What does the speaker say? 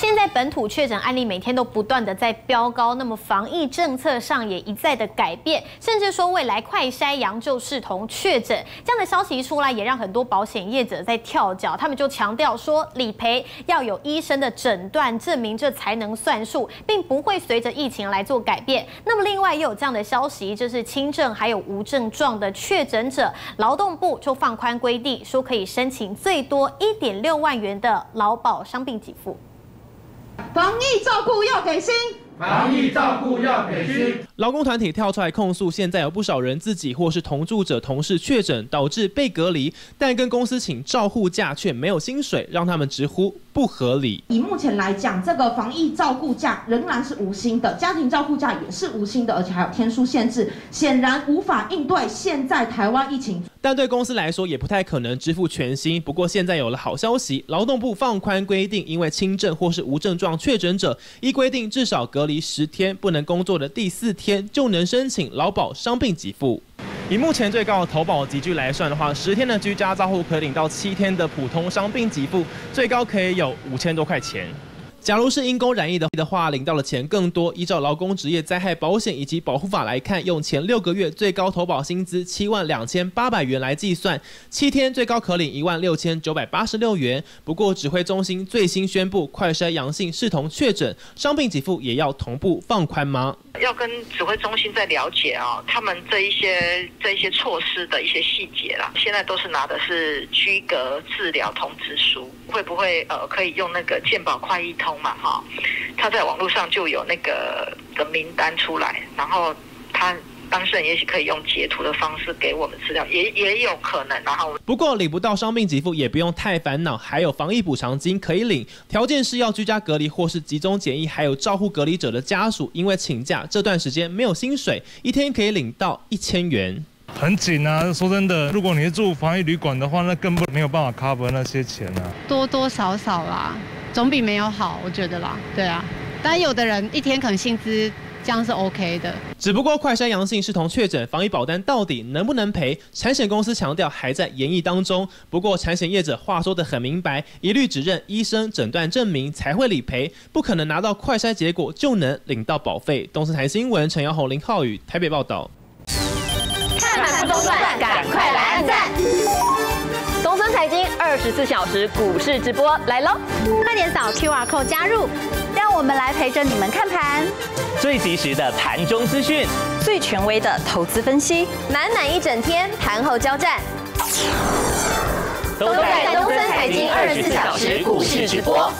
现在本土确诊案例每天都不断的在飙高，那么防疫政策上也一再的改变，甚至说未来快筛阳就视同确诊，这样的消息一出来，也让很多保险业者在跳脚，他们就强调说理赔要有医生的诊断证明，这才能算数，并不会随着疫情来做改变。那么另外又有这样的消息，就是轻症还有无症状的确诊者，劳动部就放宽规定，说可以申请最多一点六万元的劳保伤病给付。防疫照顾要给薪，防疫照顾要给薪。劳工团体跳出来控诉，现在有不少人自己或是同住者、同事确诊，导致被隔离，但跟公司请照护假却没有薪水，让他们直呼不合理。以目前来讲，这个防疫照顾假仍然是无薪的，家庭照顾假也是无薪的，而且还有天数限制，显然无法应对现在台湾疫情。但对公司来说也不太可能支付全薪。不过现在有了好消息，劳动部放宽规定，因为轻症或是无症状确诊者，依规定至少隔离十天，不能工作的第四天就能申请劳保伤病给付。以目前最高的投保集聚来算的话，十天的居家照护可领到七天的普通伤病给付，最高可以有五千多块钱。假如是因公染疫的的话，领到的钱更多。依照劳工职业灾害保险以及保护法来看，用前六个月最高投保薪资七万两千八百元来计算，七天最高可领一万六千九百八十六元。不过指挥中心最新宣布，快筛阳性视同确诊，伤病给付也要同步放宽吗？要跟指挥中心再了解啊，他们这一些这一些措施的一些细节啦。现在都是拿的是居隔治疗通知书，会不会呃可以用那个健保快医通？嘛哈，他在网络上就有那个的名单出来，然后他当事人也许可以用截图的方式给我们资料，也也有可能。然后不过领不到伤病给付也不用太烦恼，还有防疫补偿金可以领，条件是要居家隔离或是集中检疫，还有照护隔离者的家属，因为请假这段时间没有薪水，一天可以领到一千元。很紧啊！说真的，如果你是住防疫旅馆的话，那根本没有办法 cover 那些钱啊。多多少少啦，总比没有好，我觉得啦。对啊，但有的人一天可能薪资这样是 OK 的。只不过快筛阳性是同确诊，防疫保单到底能不能赔？产险公司强调还在研议当中。不过产险业者话说得很明白，一律只认医生诊断证明才会理赔，不可能拿到快筛结果就能领到保费。东森台新闻陈瑶宏、林浩宇台北报道。看不中断，赶快来按赞！二十四小时股市直播来喽！快点扫 QR code 加入，让我们来陪着你们看盘。最及时的盘中资讯，最权威的投资分析，满满一整天盘后交战，都在东森财经二十四小时股市直播。